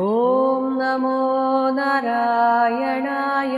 ॐ नमो नारायणाय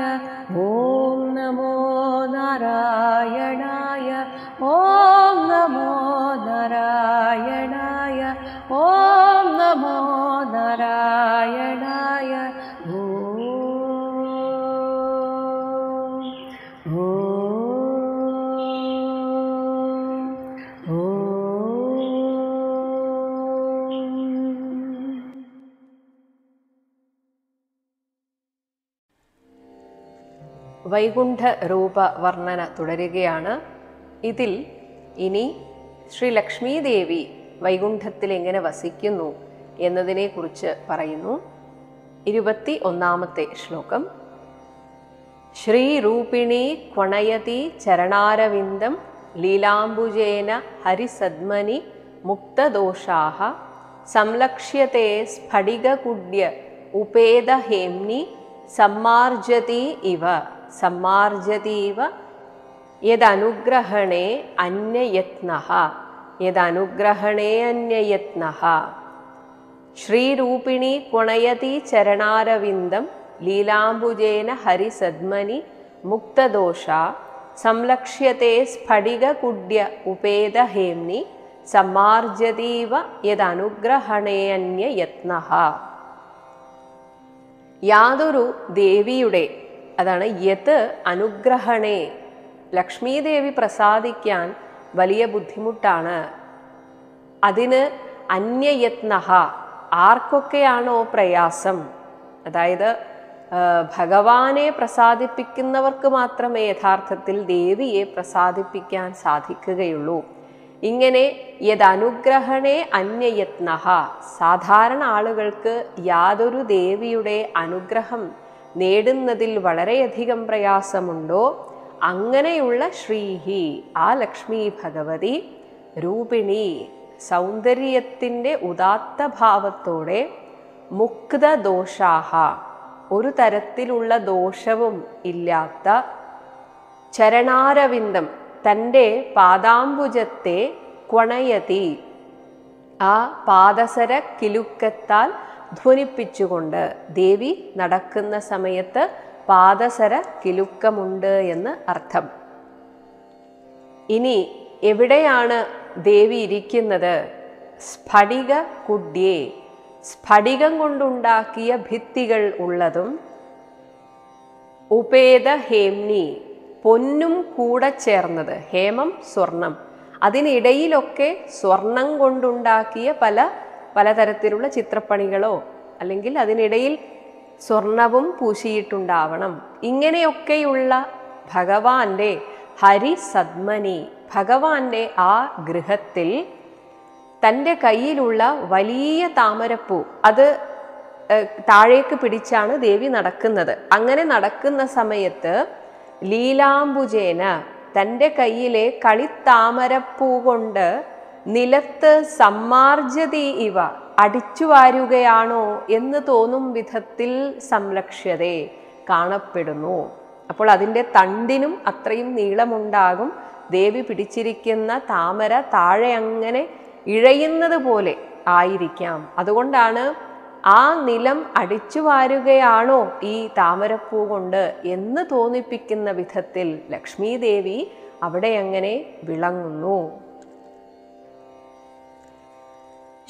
വൈകുണ്ഠ രൂപ വർണന തുടരുകയാണ്. ഇതിൽ ഇനി ശ്രീ ലക്ഷ്മി ദേവി വൈകുണ്ഠത്തിൽ എങ്ങനെ വസിക്കുന്നു എന്നതിനെക്കുറിച്ച് പറയുന്നു. ഇരുപത്തി ഒന്നാമത്തെ ശ്ലോകം. ശ്രീരൂപിണി ക്വണയതി ചരണാരവിന്ദം ലീലാംബുജേന ഹരിസദ്മനി മുക്തദോഷാഹ സംലക്ഷ്യത്തെ സ്ഫടികകുഡ്യ ഉപേദഹേംനി സമ്മാർജതി ഇവ. സമ്മാർജതീവ യദനുഗ്രഹണേ അന്യയത്നഃ യദനുഗ്രഹണേ അന്യയത്നഃ ശ്രീരൂപിണി കുണയതി ചരണാരവിന്ദം ലീലാംബുജേന ഹരിസദ്മനി മുക്തദോഷ സംലക്ഷ്യത്തെ സ്ഫടികകുഡ്യ ഉപേദഹേംനി സമ്മാർജതീവ യദനുഗ്രഹണേയന്യയത്നഃ യാതൊരു ദേവിയുടെ അതാണ് യത് അനുഗ്രഹണേ. ലക്ഷ്മീദേവി പ്രസാദിക്കാൻ വലിയ ബുദ്ധിമുട്ടാണ്. അതിന് അന്യയത്ന ആർക്കൊക്കെയാണോ പ്രയാസം? അതായത് ഭഗവാനെ പ്രസാദിപ്പിക്കുന്നവർക്ക് മാത്രമേ യഥാർത്ഥത്തിൽ ദേവിയെ പ്രസാദിപ്പിക്കാൻ സാധിക്കുകയുള്ളൂ. ഇങ്ങനെ യദനുഗ്രഹണേ അന്യയത്ന സാധാരണ ആളുകൾക്ക് യാതൊരു ദേവിയുടെ അനുഗ്രഹം നേടുന്നതിൽ വളരെയധികം പ്രയാസമുണ്ടോ? അങ്ങനെയുള്ള ശ്രീഹി ആ ലക്ഷ്മി ഭഗവതി രൂപിണി സൗന്ദര്യത്തിന്റെ ഉദാത്ത ഭാവത്തോടെ മുക്ത ദോഷാഹ ഒരു തരത്തിലുള്ള ദോഷവും ഇല്ലാത്ത ചരണാരവിന്ദം തന്റെ പാദാംബുജത്തെ കൊണയതി ആ പാദസര കിലുക്കത്താൽ ധ്വനിപ്പിച്ചുകൊണ്ട് ദേവി നടക്കുന്ന സമയത്ത് പാദസര കിലുക്കമുണ്ട് എന്ന് അർത്ഥം. ഇനി എവിടെയാണ് ദേവി ഇരിക്കുന്നത്? സ്ഫടിക കുഡ്യേ. സ്ഫടികം കൊണ്ടുണ്ടാക്കിയ ഭിത്തികൾ ഉള്ളതും ഉപേത ഹേംനി പൊന്നും കൂടെ ചേർന്നത് ഹേമം സ്വർണം. അതിനിടയിലൊക്കെ സ്വർണം കൊണ്ടുണ്ടാക്കിയ പല പലതരത്തിലുള്ള ചിത്രപ്പണികളോ അല്ലെങ്കിൽ അതിനിടയിൽ സ്വർണവും പൂശിയിട്ടുണ്ടാവണം. ഇങ്ങനെയൊക്കെയുള്ള ഭഗവാന്റെ ഹരിസദ്മനി ഭഗവാന്റെ ആ ഗൃഹത്തിൽ തന്റെ കയ്യിലുള്ള വലിയ താമരപ്പൂ അത് താഴേക്ക് പിടിച്ചാണ് ദേവി നടക്കുന്നത്. അങ്ങനെ നടക്കുന്ന സമയത്ത് ലീലാംബുജേന തന്റെ കയ്യിലെ കളിത്താമരപ്പൂ കൊണ്ട് നിലത്ത് സമ്മാർജതി ഇവ അടിച്ചു വാരുകയാണോ എന്ന് തോന്നും വിധത്തിൽ സംരക്ഷ്യതേ കാണപ്പെടുന്നു. അപ്പോൾ അതിന്റെ തണ്ടിനും അത്രയും നീളമുണ്ടാകും. ദേവി പിടിച്ചിരിക്കുന്ന താമര താഴെ അങ്ങനെ ഇഴയുന്നത് പോലെ ആയിരിക്കാം. അതുകൊണ്ടാണ് ആ നിലം അടിച്ചു വാരുകയാണോ ഈ താമരപ്പൂ കൊണ്ട് എന്ന് തോന്നിപ്പിക്കുന്ന വിധത്തിൽ ലക്ഷ്മീദേവി അവിടെ അങ്ങനെ വിളങ്ങുന്നു.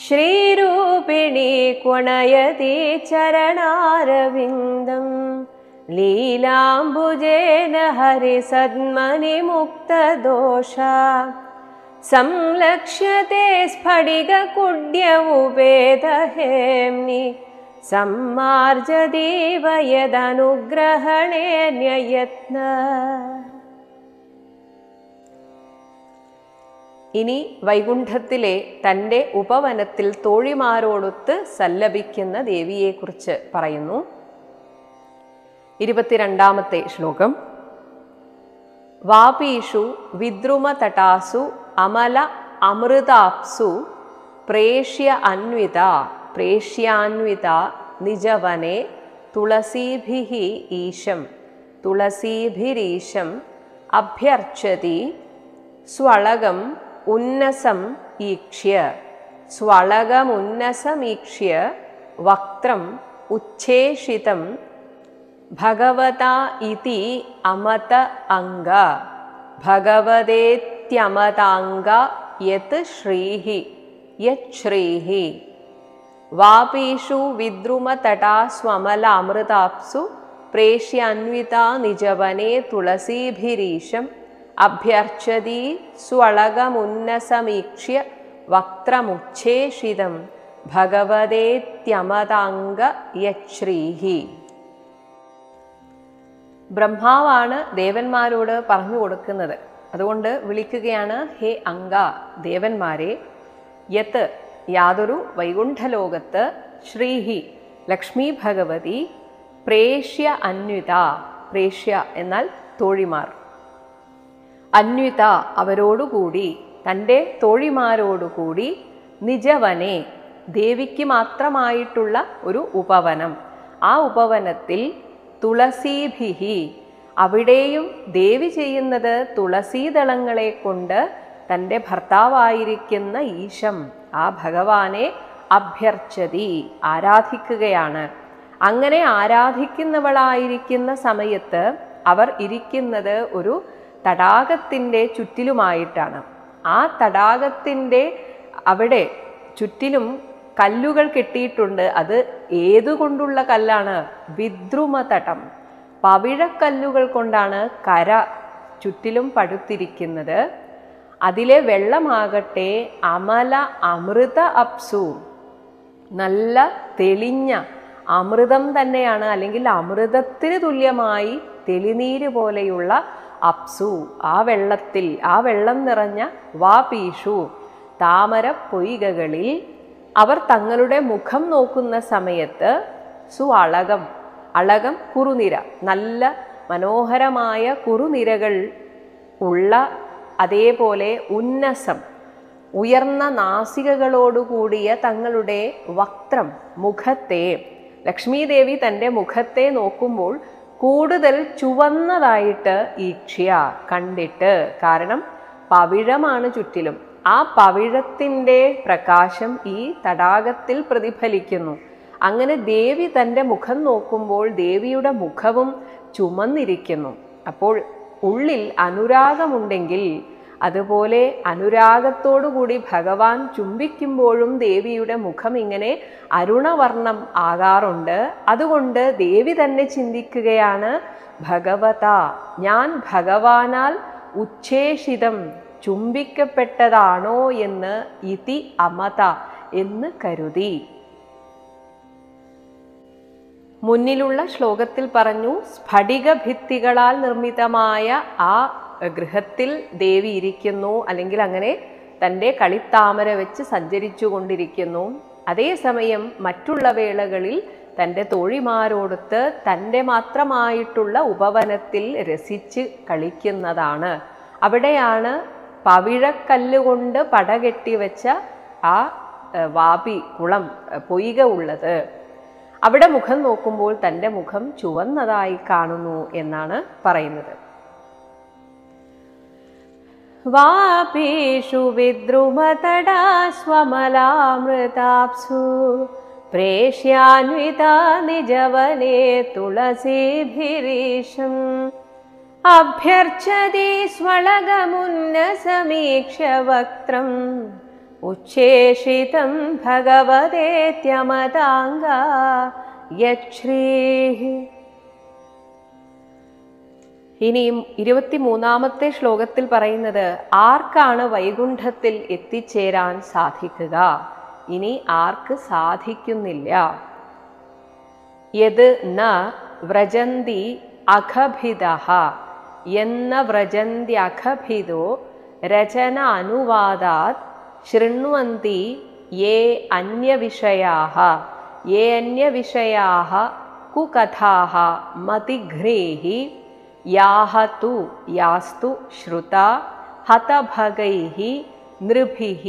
श्रीरूपिणी कुणयति चरणारविन्दं लीलाम्बुजेन हरिसद्मनिमुक्तदोषा संलक्ष्यते स्फटिककुड्य उपेदहेम्नि सम्मार्जदेव यदनुग्रहणे न्ययत्न ഇനി വൈകുണ്ഠത്തിലെ തന്റെ ഉപവനത്തിൽ തോഴിമാരോടൊത്ത് സല്ലപിക്കുന്ന ദേവിയെക്കുറിച്ച് പറയുന്നു. ഇരുപത്തിരണ്ടാമത്തെ ശ്ലോകം. വാപീഷു വിദ്രുമതടാസു അമല അമൃതാപ്സു പ്രേഷ്യ അന്വിത പ്രേഷ്യാന്വിത നിജവനെ തുളസീഭിഹി ഈശം തുളസീഭിരീശം അഭ്യർച്ചതി സ്വളകം उन्नसम् ईक्ष्य स्वळगमुन्नसमीक्ष्य वक्त्रम् उच्छेषितं भगवता इति अमत अङ्ग भगवदेत्यमताङ्ग यत् श्रीः यच्छ्रीः वापीषु विद्रुमतटास्वमलामृताप्सु प्रेष्य अन्विता निजवने तुलसीभिरीशम् അഭ്യർച്ചതി സ്വളകമുന്നസമീക്ഷ്യ വക്ത്രമുച്ഛേഷിതം ഭഗവതേത്യമതാംഗ യശ്രീഹി ബ്രഹ്മാവാണ് ദേവന്മാരോട് പറഞ്ഞു കൊടുക്കുന്നത്. അതുകൊണ്ട് വിളിക്കുകയാണ് ഹേ അംഗ ദേവന്മാരെ യത്ത് യാതൊരു വൈകുണ്ഠലോകത്ത് ശ്രീഹി ലക്ഷ്മി ഭഗവതി പ്രേഷ്യ അന്വിത പ്രേഷ്യ എന്നാൽ തോഴിമാർ. അന്വിത അവരോടുകൂടി തന്റെ തോഴിമാരോടുകൂടി നിജവനെ ദേവിക്ക് മാത്രമായിട്ടുള്ള ഒരു ഉപവനം. ആ ഉപവനത്തിൽ തുളസീഭിഹി അവിടെയും ദേവി ചെയ്യുന്നത് തുളസീദളങ്ങളെ കൊണ്ട് തന്റെ ഭർത്താവായിരിക്കുന്ന ഈശം ആ ഭഗവാനെ അഭ്യർച്ചതി ആരാധിക്കുകയാണ്. അങ്ങനെ ആരാധിക്കുന്നവളായിരിക്കുന്ന സമയത്ത് അവർ ഇരിക്കുന്നത് ഒരു തടാകത്തിന്റെ ചുറ്റിലുമായിട്ടാണ്. ആ തടാകത്തിന്റെ അവിടെ ചുറ്റിലും കല്ലുകൾ കെട്ടിയിട്ടുണ്ട്. അത് ഏതുകൊണ്ടുള്ള കല്ലാണ്? വിദ്രുമതടം. പവിഴക്കല്ലുകൾ കൊണ്ടാണ് കര ചുറ്റിലും പടുത്തിരിക്കുന്നത്. അതിലെ വെള്ളമാകട്ടെ അമല അമൃത അപ്സു. നല്ല തെളിഞ്ഞ അമൃതം തന്നെയാണ്. അല്ലെങ്കിൽ അമൃതത്തിന് തുല്യമായി തെളിനീര് പോലെയുള്ള അപ്സു ആ വെള്ളത്തിൽ ആ വെള്ളം നിറഞ്ഞ വാപീഷു താമര പൊയ്കകളിൽ അവർ തങ്ങളുടെ മുഖം നോക്കുന്ന സമയത്ത് സു അളകം അളകം കുറുനിര നല്ല മനോഹരമായ കുറുനിരകൾ ഉള്ള അതേപോലെ ഉന്നസം ഉയർന്ന നാസികകളോടുകൂടിയ തങ്ങളുടെ വക്ത്രം മുഖത്തെ. ലക്ഷ്മീദേവി തന്റെ മുഖത്തെ നോക്കുമ്പോൾ കൂടുതൽ ചുവന്നതായിട്ട് ഈക്ഷ്യ കണ്ടിട്ട്. കാരണം പവിഴമാണ് ചുറ്റിലും. ആ പവിഴത്തിന്റെ പ്രകാശം ഈ തടാകത്തിൽ പ്രതിഫലിക്കുന്നു. അങ്ങനെ ദേവി തന്റെ മുഖം നോക്കുമ്പോൾ ദേവിയുടെ മുഖവും ചുമന്നിരിക്കുന്നു. അപ്പോൾ ഉള്ളിൽ അനുരാഗമുണ്ടെങ്കിൽ അതുപോലെ അനുരാഗത്തോടുകൂടി ഭഗവാൻ ചുംബിക്കുമ്പോഴും ദേവിയുടെ മുഖം ഇങ്ങനെ അരുണവർണം ആകാറുണ്ട്. അതുകൊണ്ട് ദേവി തന്നെ ചിന്തിക്കുകയാണ് ഭഗവത ഞാൻ ഭഗവാനാൽ ഉച്ഛേഷിതം ചുംബിക്കപ്പെട്ടതാണോ എന്ന് ഇതി അമത എന്ന് കരുതി. മുന്നിലുള്ള ശ്ലോകത്തിൽ പറഞ്ഞു സ്ഫടിക ഭിത്തികളാൽ നിർമ്മിതമായ ആ ഗൃഹത്തിൽ ദേവി ഇരിക്കുന്നു അല്ലെങ്കിൽ അങ്ങനെ തന്റെ കളിത്താമര വെച്ച് സഞ്ചരിച്ചു കൊണ്ടിരിക്കുന്നു. അതേസമയം മറ്റുള്ള വേളകളിൽ തന്റെ തോഴിമാരോടൊത്ത് തന്റെ മാത്രമായിട്ടുള്ള ഉപവനത്തിൽ രസിച്ച് കളിക്കുന്നതാണ്. അവിടെയാണ് പവിഴക്കല്ലുകൊണ്ട് പടകെട്ടി വെച്ച ആ വാപി കുളം പൊയ്ക ഉള്ളത്. അവിടെ മുഖം നോക്കുമ്പോൾ തന്റെ മുഖം ചുവന്നതായി കാണുന്നു എന്നാണ് പറയുന്നത്. वापीषु विद्रुमतडा स्वमलामृताप्सु प्रेष्यान्विता निजवने तुलसीभिरीशम्। अभ्यर्चति स्वलगमुन्नसमीक्ष वक्त्रम्। उच्छेषितं भगवतेत्यमताङ्गा यच्छ्रीः ഇനിയും ഇരുപത്തിമൂന്നാമത്തെ ശ്ലോകത്തിൽ പറയുന്നത് ആർക്കാണ് വൈകുണ്ഠത്തിൽ എത്തിച്ചേരാൻ സാധിക്കുക? ഇനി ആർക്ക് സാധിക്കുന്നില്ല? യത് ന വ്രജന്തി അഖഭിത എന്ന വ്രജന്തി അഖഭിതോ രചന അനുവാദാത് ശൃണ്വന്തി യേ അന്യവിഷയാ യേ അന്യവിഷയാ കുകഥാ മതിഘ്നേഹി याः तु यास्तु श्रुता हतभगैः नृभिः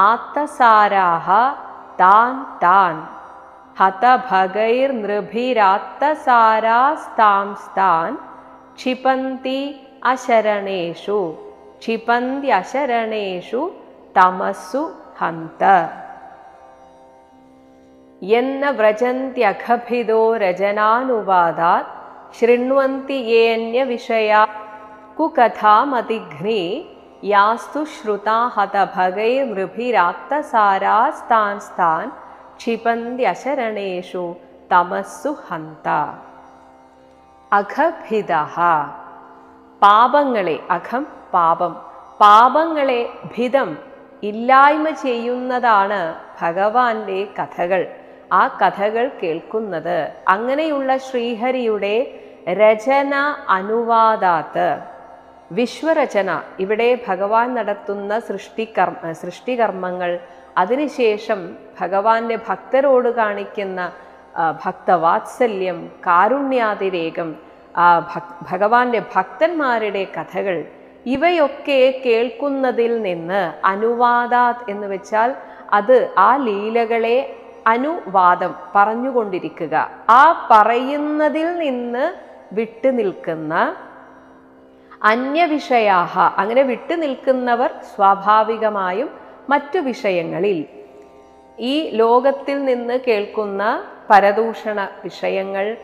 आत्तसाराः तान् तान्। हतभगैर्नृभिरात्तसारास्तांस्तान् क्षिपन्ति अशरणेषु क्षिपन्त्यशरणेषु तमस्सु हन्त। यन्न व्रजन्त्यघभिदो रजनानुवादात् ശൃണ്വന്തി യേന്യ വിഷയ കുകഥാമതിഘ്നി യാസ്തു ശ്രുതാ ഹതഭഗൈർനൃഭിരാക്തസാരാസ്താൻ സ്ഥാൻ ക്ഷിപന്ത്യശരണേഷു തമസ്സു ഹന്ത. അഖഭിത പാപങ്ങളെ അഖം പാപം. പാപങ്ങളെ ഭിതം ഇല്ലായ്മ ചെയ്യുന്നതാണ് ഭഗവാന്റെ കഥകൾ. ആ കഥകൾ കേൾക്കുന്നത്. അങ്ങനെയുള്ള ശ്രീഹരിയുടെ രചന അനുവാദാത്ത്. വിശ്വരചന. ഇവിടെ ഭഗവാൻ നടത്തുന്ന സൃഷ്ടികർമ്മ സൃഷ്ടികർമ്മങ്ങൾ. അതിനുശേഷം ഭഗവാന്റെ ഭക്തരോട് കാണിക്കുന്ന ഭക്തവാത്സല്യം കാരുണ്യാതിരേകം ഭഗവാന്റെ ഭക്തന്മാരുടെ കഥകൾ. ഇവയൊക്കെ കേൾക്കുന്നതിൽ നിന്ന് അനുവാദാത് എന്ന് വെച്ചാൽ അത് ആ ലീലകളെ അനുവാദം പറഞ്ഞുകൊണ്ടിരിക്കുക. ആ പറയുന്നതിൽ നിന്ന് വിട്ടു നിൽക്കുന്ന അന്യവിഷയാഹ അങ്ങനെ വിട്ടു നിൽക്കുന്നവർ സ്വാഭാവികമായും മറ്റു വിഷയങ്ങളിൽ. ഈ ലോകത്തിൽ നിന്ന് കേൾക്കുന്ന പരദൂഷണ വിഷയങ്ങൾ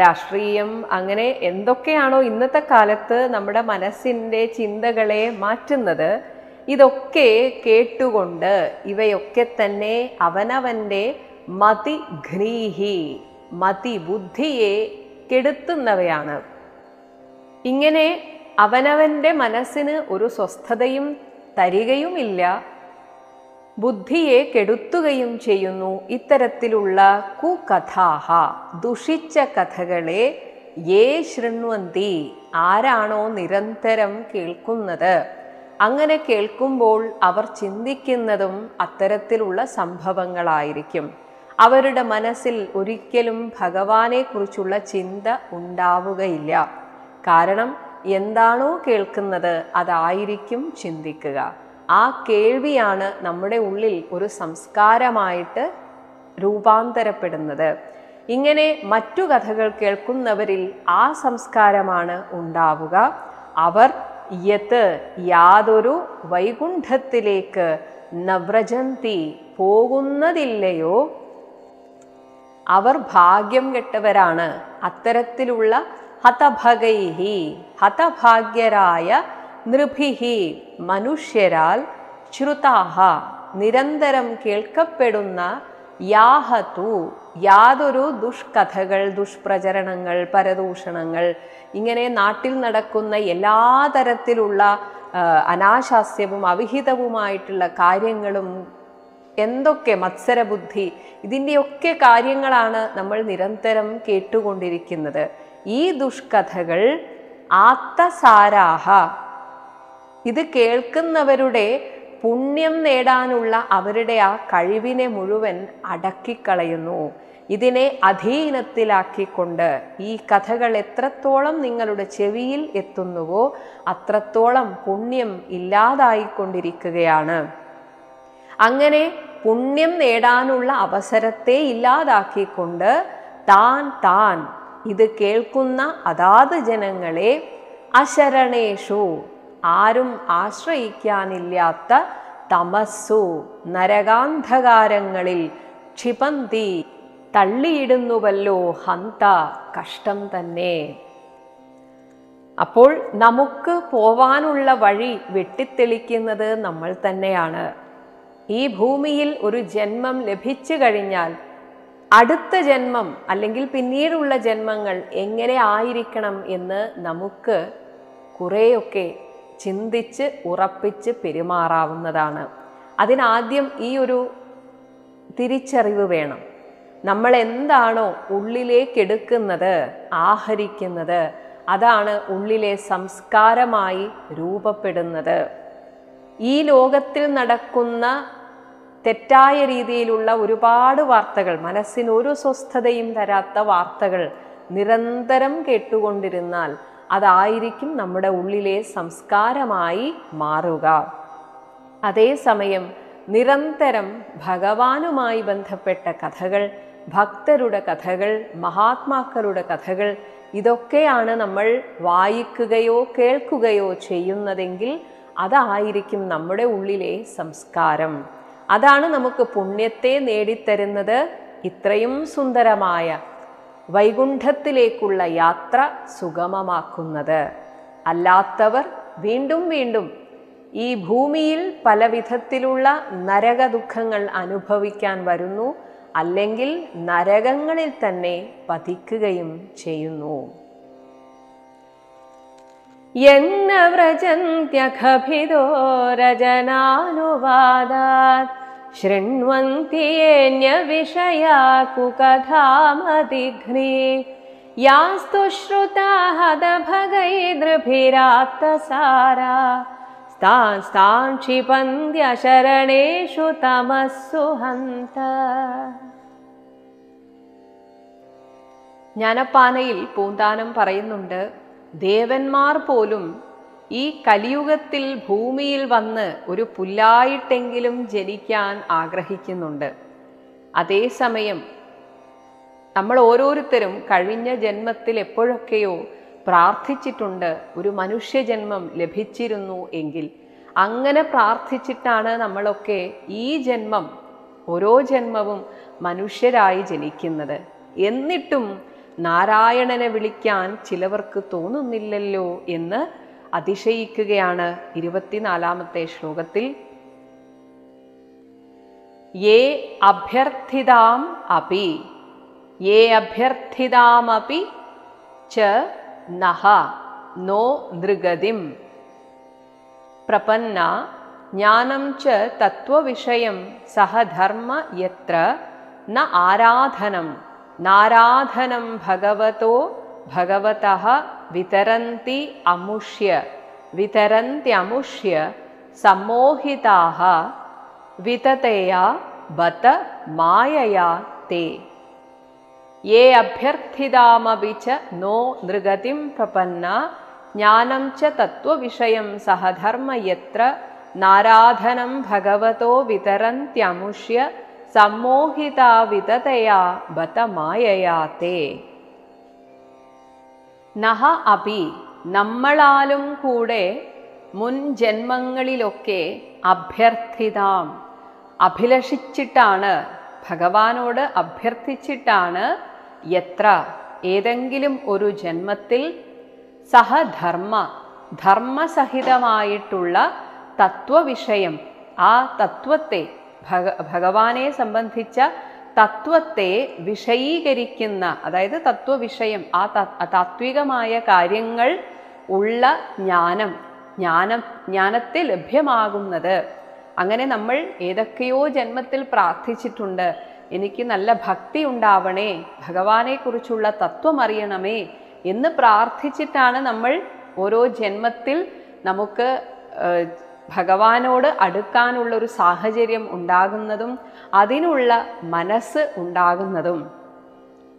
രാഷ്ട്രീയം അങ്ങനെ എന്തൊക്കെയാണോ ഇന്നത്തെ കാലത്ത് നമ്മുടെ മനസ്സിന്റെ ചിന്തകളെ മാറ്റുന്നത് ഇതൊക്കെ കേട്ടുകൊണ്ട് ഇവയൊക്കെ തന്നെ അവനവന്റെ മതി ഘ്നീഹി മതി ബുദ്ധിയെ കെടുത്തുന്നവയാണ്. ഇങ്ങനെ അവനവന്റെ മനസ്സിന് ഒരു സ്വസ്ഥതയും തരികയുമില്ല. ബുദ്ധിയെ കെടുത്തുകയും ചെയ്യുന്നു. ഇത്തരത്തിലുള്ള കുകഥാഹ ദുഷിച്ച കഥകളെ ഏ ശൃണ്വന്തി ആരാണോ നിരന്തരം കേൾക്കുന്നത്? അങ്ങനെ കേൾക്കുമ്പോൾ അവർ ചിന്തിക്കുന്നതും അത്തരത്തിലുള്ള സംഭവങ്ങളായിരിക്കും. അവരുടെ മനസ്സിൽ ഒരിക്കലും ഭഗവാനെക്കുറിച്ചുള്ള ചിന്ത ഉണ്ടാവുകയില്ല. കാരണം എന്താണോ കേൾക്കുന്നത് അതായിരിക്കും ചിന്തിക്കുക. ആ കേൾവിയാണ് നമ്മുടെ ഉള്ളിൽ ഒരു സംസ്കാരമായിട്ട് രൂപാന്തരപ്പെടുന്നത്. ഇങ്ങനെ മറ്റു കഥകൾ കേൾക്കുന്നവരിൽ ആ സംസ്കാരമാണ് ഉണ്ടാവുക. അവർ യത്ത് യാതൊരു വൈകുണ്ഠത്തിലേക്ക് നവ്രജന്തി പോകുന്നതില്ലയോ? അവർ ഭാഗ്യം കെട്ടവരാണ്. അത്തരത്തിലുള്ള ഹതഭഗൈഹി ഹതഭാഗ്യരായ നൃഭിഹി മനുഷ്യരാൽ ശ്രുതാഹ നിരന്തരം കേൾക്കപ്പെടുന്ന യാഹതു യാതൊരു ദുഷ്കഥകൾ ദുഷ്പ്രചരണങ്ങൾ പരദൂഷണങ്ങൾ ഇങ്ങനെ നാട്ടിൽ നടക്കുന്ന എല്ലാ തരത്തിലുള്ള അനാശാസ്യവും അവിഹിതവുമായിട്ടുള്ള കാര്യങ്ങളും എന്തൊക്കെ മത്സരബുദ്ധി ഇതിന്റെയൊക്കെ കാര്യങ്ങളാണ് നമ്മൾ നിരന്തരം കേട്ടുകൊണ്ടിരിക്കുന്നത്. ഈ ദുഷ്കഥകൾ ആത്തസാരാഹ. ഇത് കേൾക്കുന്നവരുടെ പുണ്യം നേടാനുള്ള അവരുടെ ആ കഴിവിനെ മുഴുവൻ അടക്കിക്കളയുന്നു. ഇതിനെ അധീനത്തിലാക്കിക്കൊണ്ട് ഈ കഥകൾ എത്രത്തോളം നിങ്ങളുടെ ചെവിയിൽ എത്തുന്നുവോ അത്രത്തോളം പുണ്യം ഇല്ലാതായിക്കൊണ്ടിരിക്കുകയാണ്. അങ്ങനെ പുണ്യം നേടാനുള്ള അവസരത്തെ ഇല്ലാതാക്കിക്കൊണ്ട് താൻ താൻ ഇത് കേൾക്കുന്ന അതാത് ജനങ്ങളെ അശരണേഷു. ആരും ആശ്രയിക്കാനില്ലാത്ത തമസ്സു നരകാന്ധകാരങ്ങളിൽ ക്ഷിപന്തി തള്ളിയിടുന്നുവല്ലോ ഹന്ത കഷ്ടം തന്നെ. അപ്പോൾ നമുക്ക് പോവാനുള്ള വഴി വെട്ടിത്തെളിക്കുന്നത് നമ്മൾ തന്നെയാണ്. ഈ ഭൂമിയിൽ ഒരു ജന്മം ലഭിച്ചു കഴിഞ്ഞാൽ അടുത്ത ജന്മം അല്ലെങ്കിൽ പിന്നീടുള്ള ജന്മങ്ങൾ എങ്ങനെ ആയിരിക്കണം എന്ന് നമുക്ക് കുറേയൊക്കെ ചിന്തിച്ച് ഉറപ്പിച്ച് പെരുമാറാവുന്നതാണ്. അതിനാദ്യം ഈ ഒരു തിരിച്ചറിവ് വേണം. നമ്മൾ എന്താണോ ഉള്ളിലേക്ക് എടുക്കുന്നത് ആഹരിക്കുന്നത് അതാണ് ഉള്ളിലെ സംസ്കാരമായി രൂപപ്പെടുന്നത്. ഈ ലോകത്തിൽ നടക്കുന്ന തെറ്റായ രീതിയിലുള്ള ഒരുപാട് വാർത്തകൾ മനസ്സിന് ഒരു സ്വസ്ഥതയും തരാത്ത വാർത്തകൾ നിരന്തരം കേട്ടുകൊണ്ടിരുന്നാൽ അതായിരിക്കും നമ്മുടെ ഉള്ളിലെ സംസ്കാരമായി മാറുക. അതേസമയം നിരന്തരം ഭഗവാനുമായി ബന്ധപ്പെട്ട കഥകൾ ഭക്തരുടെ കഥകൾ മഹാത്മാക്കളുടെ കഥകൾ ഇതൊക്കെയാണ് നമ്മൾ വായിക്കുകയോ കേൾക്കുകയോ ചെയ്യുന്നതെങ്കിൽ അതായിരിക്കും നമ്മുടെ ഉള്ളിലെ സംസ്കാരം. അതാണ് നമുക്ക് പുണ്യത്തെ നേടിത്തരുന്നത്. ഇത്രയും സുന്ദരമായ വൈകുണ്ഠത്തിലേക്കുള്ള യാത്ര സുഗമമാക്കുന്നത്. അല്ലാത്തവർ വീണ്ടും വീണ്ടും ഈ ഭൂമിയിൽ പല വിധത്തിലുള്ള നരക ദുഃഖങ്ങൾ അനുഭവിക്കാൻ വരുന്നു അല്ലെങ്കിൽ നരകങ്ങളിൽ തന്നെ പതിക്കുകയും ചെയ്യുന്നു. എന്ന വ്രജന്ത്യഖഭിതോ രജനാനുവാദാത് വിഷയാ കുകഥാമതിഘ്നേ യാസ്തു ശ്രുതാഹതഭഗൈദൃഭിരാപ്തസാരാ സ്ഥാൻ സ്ഥാൻ ക്ഷിപന്ത്യ ശരണേഷു തമസ്സു ഹന്ത ജ്ഞാനപ്പാനയിൽ പൂന്താനം പറയുന്നുണ്ട് ദേവന്മാർ പോലും ഈ കലിയുഗത്തിൽ ഭൂമിയിൽ വന്ന് ഒരു പുല്ലായിട്ടെങ്കിലും ജനിക്കാൻ ആഗ്രഹിക്കുന്നുണ്ട്. അതേസമയം നമ്മൾ ഓരോരുത്തരും കഴിഞ്ഞ ജന്മത്തിൽ എപ്പോഴൊക്കെയോ പ്രാർത്ഥിച്ചിട്ടുണ്ട് ഒരു മനുഷ്യജന്മം ലഭിച്ചിരുന്നു എങ്കിൽ. അങ്ങനെ പ്രാർത്ഥിച്ചിട്ടാണ് നമ്മളൊക്കെ ഈ ജന്മം ഓരോ ജന്മവും മനുഷ്യരായി ജനിക്കുന്നത്. എന്നിട്ടും നാരായണനെ വിളിക്കാൻ ചിലവർക്ക് തോന്നുന്നില്ലല്ലോ എന്ന് അതിശയിക്കുകയാണ് ഇരുപത്തിനാലാമത്തെ ശ്ലോകത്തിൽ യേ അഭ്യർത്ഥിതാം അപി യേ അഭ്യർത്ഥിതാമപി ച നഹ നോ നൃഗതിം പ്രപന്ന ജ്ഞാനം ച തത്വവിഷയം സഹധർമ്മ യത്ര ന ആരാധനം നാരാധനം ഭഗവതോ ഭഗവതഃ वितरन्ति अमुष्य। वितरन्त्यमुष्य सम्मोहिताः। विततया बत मायया ते। ये अभ्यर्थिदामपि च नो नृगतिं प्रपन्ना ज्ञानं च तत्त्वविषयं सहधर्म यत्र नाराधनं भगवतो वितरन्त्यमुष्य सम्मोहिता विततया बत मायया ते। നഹ അപി നമ്മളാലും കൂടെ മുൻ ജന്മങ്ങളിലൊക്കെ അഭ്യർത്ഥിതാം. അഭിലഷിച്ചിട്ടാണ് ഭഗവാനോട് അഭ്യർത്ഥിച്ചിട്ടാണ് എത്ര ഏതെങ്കിലും ഒരു ജന്മത്തിൽ സഹധർമ്മ ധർമ്മസഹിതമായിട്ടുള്ള തത്വവിഷയം ആ തത്വത്തെ ഭഗ ഭഗവാനെ സംബന്ധിച്ച തത്വത്തെ വിഷയീകരിക്കുന്ന അതായത് തത്വവിഷയം ആ താത്വികമായ കാര്യങ്ങൾ ഉള്ള ജ്ഞാനം ജ്ഞാനം ജ്ഞാനത്തെ ലഭ്യമാകുന്നത്. അങ്ങനെ നമ്മൾ ഏതൊക്കെയോ ജന്മത്തിൽ പ്രാർത്ഥിച്ചിട്ടുണ്ട്. എനിക്ക് നല്ല ഭക്തി ഉണ്ടാവണേ ഭഗവാനെക്കുറിച്ചുള്ള തത്വം അറിയണമേ എന്ന് പ്രാർത്ഥിച്ചിട്ടാണ് നമ്മൾ ഓരോ ജന്മത്തിൽ നമുക്ക് ഭഗവാനോട് അടുക്കാനുള്ള ഒരു സാഹചര്യം ഉണ്ടാകുന്നതും അതിനുള്ള മനസ്സ് ഉണ്ടാകുന്നതും.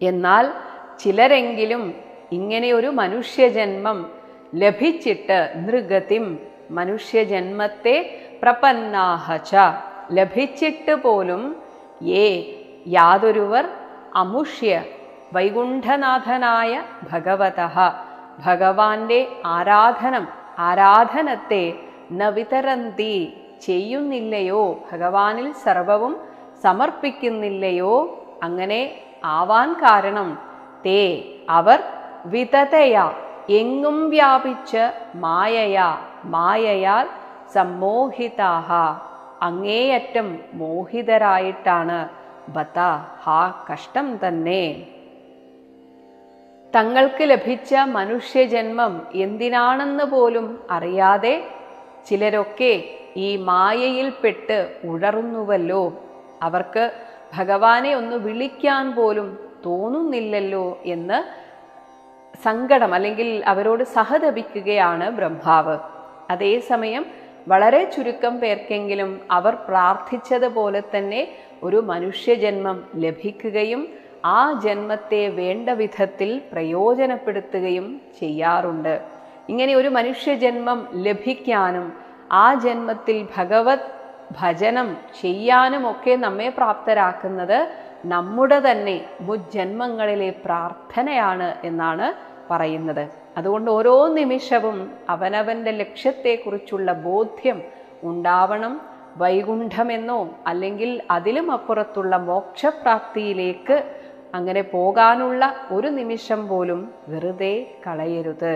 എന്നാൽ ചിലരെങ്കിലും ഇങ്ങനെയൊരു മനുഷ്യജന്മം ലഭിച്ചിട്ട് നൃഗതിം മനുഷ്യജന്മത്തെ പ്രപന്നാഹച ലഭിച്ചിട്ട് പോലും ഏ യാതൊരുവർ അമുഷ്യ വൈകുണ്ഠനാഥനായ ഭഗവത. ഭഗവാന്റെ ആരാധനം ആരാധനത്തെ ന വിതരന്തി. ചെയ്യുന്നില്ലയോ? ഭഗവാനിൽ സർവവും സമർപ്പിക്കുന്നില്ലയോ? അങ്ങനെ ആവാൻ കാരണം. തേ അവർ വിതതയ. എങ്ങും വ്യാപിച്ച് മായയാ. മായയാൽ സമ്മോഹിതാഹ. അങ്ങേയറ്റം മോഹിതരായിട്ടാണ്. ബത ഹാ കഷ്ടം തന്നെ. തങ്ങൾക്ക് ലഭിച്ച മനുഷ്യജന്മം എന്തിനാണെന്ന് പോലും അറിയാതെ ചിലരൊക്കെ ഈ മായയിൽപ്പെട്ട് ഉഴറുന്നുവല്ലോ. അവർക്ക് ഭഗവാനെ ഒന്ന് വിളിക്കാൻ പോലും തോന്നുന്നില്ലല്ലോ എന്ന് സങ്കടം അല്ലെങ്കിൽ അവരോട് സഹതപിക്കുകയാണ് ബ്രഹ്മാവ്. അതേസമയം വളരെ ചുരുക്കം പേർക്കെങ്കിലും അവർ പ്രാർത്ഥിച്ചതുപോലെ തന്നെ ഒരു മനുഷ്യജന്മം ലഭിക്കുകയും ആ ജന്മത്തെ വേണ്ട വിധത്തിൽ പ്രയോജനപ്പെടുത്തുകയും ചെയ്യാറുണ്ട്. ഇങ്ങനെ ഒരു മനുഷ്യജന്മം ലഭിക്കാനും ആ ജന്മത്തിൽ ഭഗവത് ഭജനം ചെയ്യാനും ഒക്കെ നമ്മെ പ്രാപ്തരാക്കുന്നത് നമ്മുടെ തന്നെ മുജ്ജന്മങ്ങളിലെ പ്രാർത്ഥനയാണ് എന്നാണ് പറയുന്നത്. അതുകൊണ്ട് ഓരോ നിമിഷവും അവനവന്റെ ലക്ഷ്യത്തെക്കുറിച്ചുള്ള ബോധ്യം ഉണ്ടാവണം. വൈകുണ്ഠമെന്നോ അല്ലെങ്കിൽ അതിലും അപ്പുറത്തുള്ള മോക്ഷപ്രാപ്തിയിലേക്ക് അങ്ങനെ പോകാനുള്ള ഒരു നിമിഷം പോലും വെറുതെ കളയരുത്.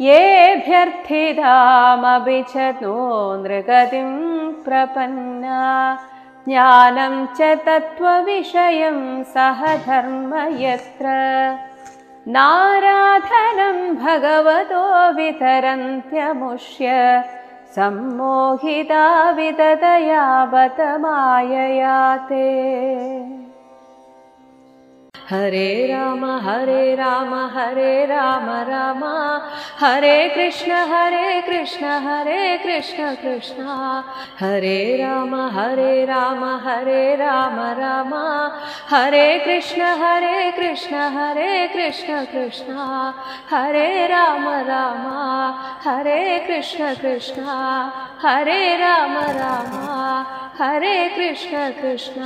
येऽभ्यर्थितामपि च नो नृगतिं प्रपन्ना। ज्ञानं च तत्त्वविषयं सह धर्म यत्र। नाराधनं भगवतो वितरन्त्यमुष्य। सम्मोहिता विदतया बत मायया ते हरे राम हरे राम हरे राम राम। हरे कृष्ण हरे कृष्ण हरे कृष्ण कृष्ण। हरे राम हरे राम हरे राम राम। हरे कृष्ण हरे कृष्ण हरे कृष्ण कृष्ण। हरे राम राम। हरे कृष्ण कृष्ण। हरे राम राम। हरे कृष्ण कृष्ण।